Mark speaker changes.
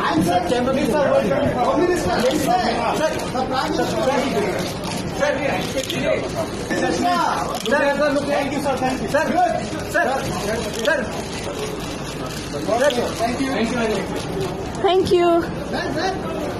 Speaker 1: Answer, Chamber Minister. Home Minister. Yes, sir. Sir, The Prime Minister.
Speaker 2: Sir, sir, sir, look, thank you, sir. Thank you. Sir, good. sir, sir. Thank you. Thank you.
Speaker 3: Thank you.
Speaker 1: Thank you.